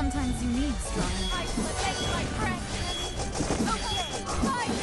Sometimes you need strong. I select my friend. Okay,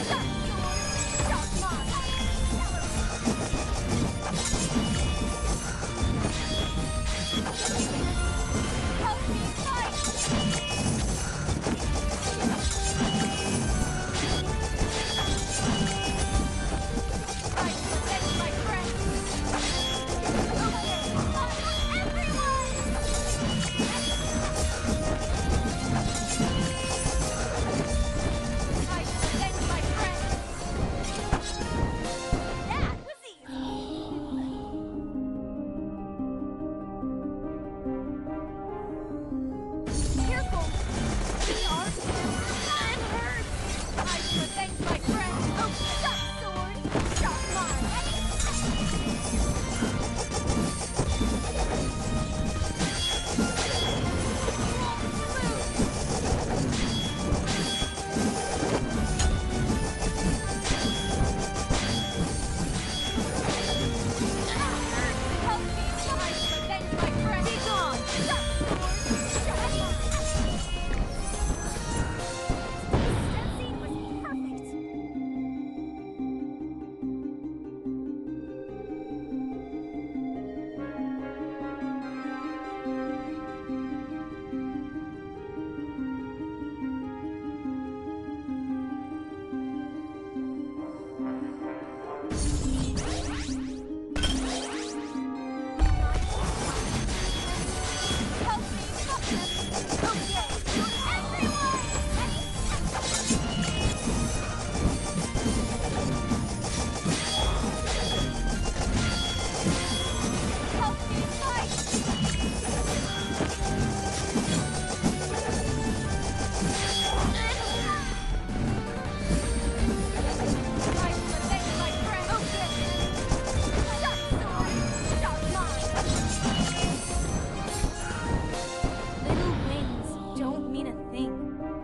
thing.